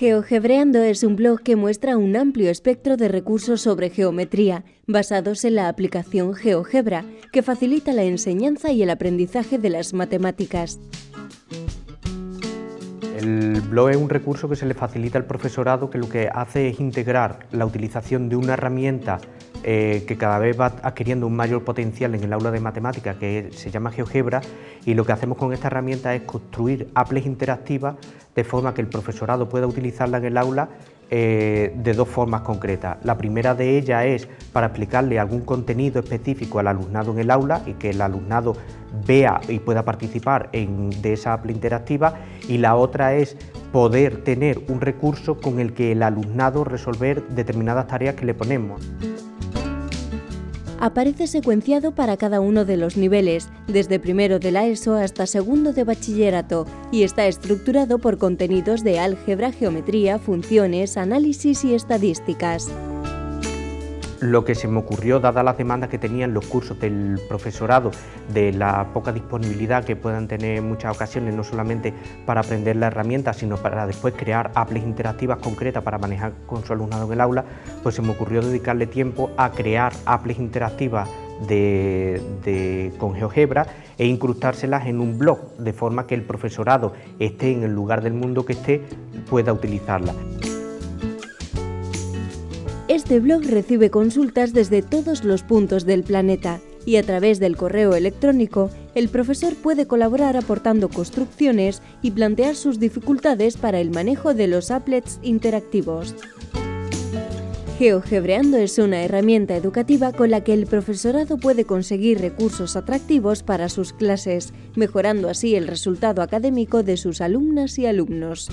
GeoGebreando es un blog que muestra un amplio espectro de recursos sobre geometría, basados en la aplicación GeoGebra, que facilita la enseñanza y el aprendizaje de las matemáticas. El blog es un recurso que se le facilita al profesorado que lo que hace es integrar la utilización de una herramienta eh, que cada vez va adquiriendo un mayor potencial en el aula de matemáticas que se llama GeoGebra y lo que hacemos con esta herramienta es construir apples interactivas de forma que el profesorado pueda utilizarla en el aula eh, de dos formas concretas. La primera de ellas es para explicarle algún contenido específico al alumnado en el aula y que el alumnado vea y pueda participar en, de esa apple interactiva y la otra es poder tener un recurso con el que el alumnado resolver determinadas tareas que le ponemos aparece secuenciado para cada uno de los niveles, desde primero de la ESO hasta segundo de bachillerato, y está estructurado por contenidos de álgebra, geometría, funciones, análisis y estadísticas lo que se me ocurrió, dada las demandas que tenían los cursos del profesorado, de la poca disponibilidad que puedan tener en muchas ocasiones, no solamente para aprender la herramienta, sino para después crear apples interactivas concretas para manejar con su alumnado en el aula, pues se me ocurrió dedicarle tiempo a crear apples interactivas de, con GeoGebra e incrustárselas en un blog, de forma que el profesorado esté en el lugar del mundo que esté, pueda utilizarla. Este blog recibe consultas desde todos los puntos del planeta y a través del correo electrónico el profesor puede colaborar aportando construcciones y plantear sus dificultades para el manejo de los applets interactivos. GeoGebreando es una herramienta educativa con la que el profesorado puede conseguir recursos atractivos para sus clases, mejorando así el resultado académico de sus alumnas y alumnos.